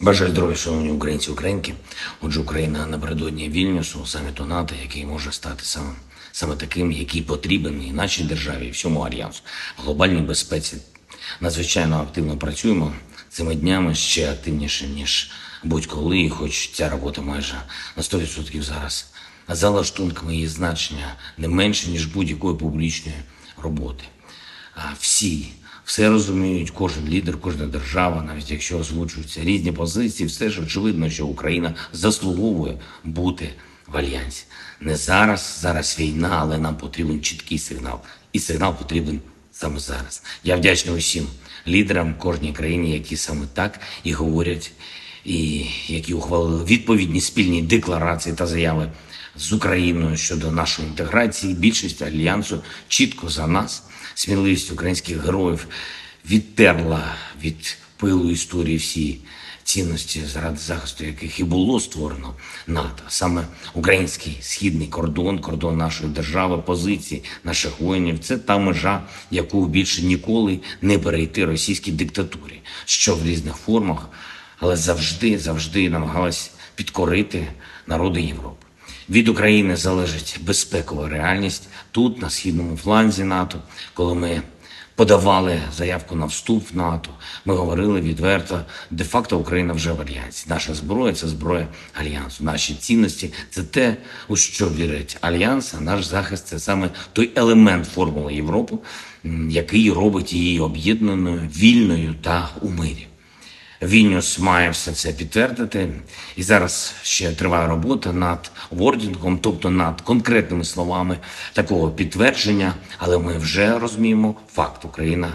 Бажаю здоров'я, шановні українці українки. Отже, Україна напередодні Вільнюсу, саміту НАТО, який може стати саме, саме таким, який потрібен і нашій державі, і всьому альянсу, глобальній безпеці. Надзвичайно активно працюємо цими днями ще активніше, ніж будь-коли, і хоч ця робота майже на 100% зараз за лаштунками її значення не менше, ніж будь-якої публічної роботи. А всі все розуміють, кожен лідер, кожна держава, навіть якщо озвучуються різні позиції, все ж очевидно, що Україна заслуговує бути в альянсі. Не зараз, зараз війна, але нам потрібен чіткий сигнал. І сигнал потрібен саме зараз. Я вдячний усім лідерам кожній країні, які саме так і говорять, і які ухвалили відповідні спільні декларації та заяви з Україною щодо нашої інтеграції. Більшість альянсу чітко за нас, сміливість українських героїв відтерла від пилу історії всі цінності, заради захисту яких і було створено НАТО. Саме український східний кордон, кордон нашої держави, позиції наших воїнів це та межа, яку більше ніколи не перейти російській диктатурі, що в різних формах, але завжди, завжди намагалась підкорити народи Європи. Від України залежить безпекова реальність тут, на східному фланзі НАТО, коли ми подавали заявку на вступ в НАТО. Ми говорили відверто, де-факто Україна вже в альянсі. Наша зброя це зброя альянсу. Наші цінності це те, у що вірить альянс. А наш захист це саме той елемент формули Європи, який робить її об'єднаною, вільною та у мирі. Вільнюс має все це підтвердити, і зараз ще триває робота над вордінгом, тобто над конкретними словами такого підтвердження. Але ми вже розуміємо факт: Україна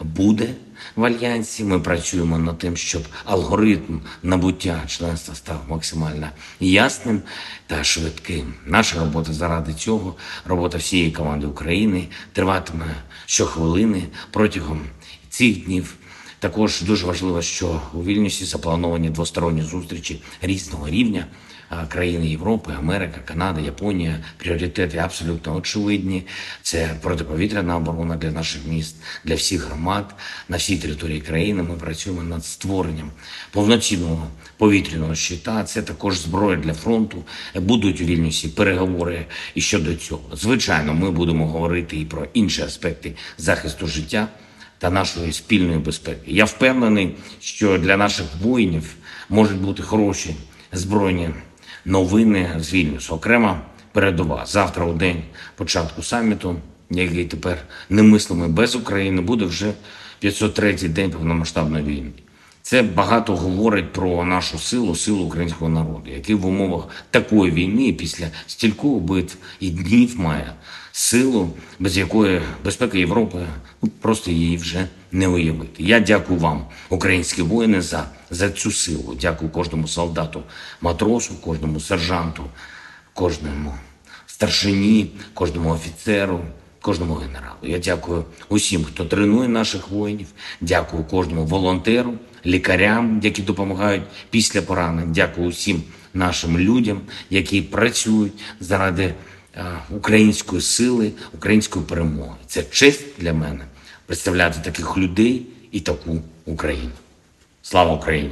буде в альянсі. Ми працюємо над тим, щоб алгоритм набуття членства став максимально ясним та швидким. Наша робота заради цього, робота всієї команди України триватиме щохвилини протягом цих днів. Також дуже важливо, що у Вільнюсі заплановані двосторонні зустрічі різного рівня. Країни Європи, Америка, Канада, Японія пріоритети абсолютно очевидні. Це протиповітряна оборона для наших міст, для всіх громад на всій території країни. Ми працюємо над створенням повноцінного повітряного щита. Це також зброя для фронту. Будуть у Вільнюсі переговори і щодо цього. Звичайно, ми будемо говорити і про інші аспекти захисту життя та нашої спільної безпеки. Я впевнений, що для наших воїнів можуть бути хороші збройні новини з Вільнюсу. Окрема передова завтра у день початку саміту, який тепер немислимий без України, буде вже 503-й день повномасштабної війни. Це багато говорить про нашу силу, силу українського народу, який в умовах такої війни після стількох битв і днів має силу, без якої безпека Європи ну, просто її вже не уявити. Я дякую вам, українські воїни, за, за цю силу. Дякую кожному солдату, матросу, кожному сержанту, кожному старшині, кожному офіцеру, кожному генералу. Я дякую усім, хто тренує наших воїнів. Дякую кожному волонтеру, лікарям, які допомагають після поранень. Дякую усім нашим людям, які працюють заради української сили, української перемоги. Це честь для мене представляти таких людей і таку Україну. Слава Україні!